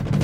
you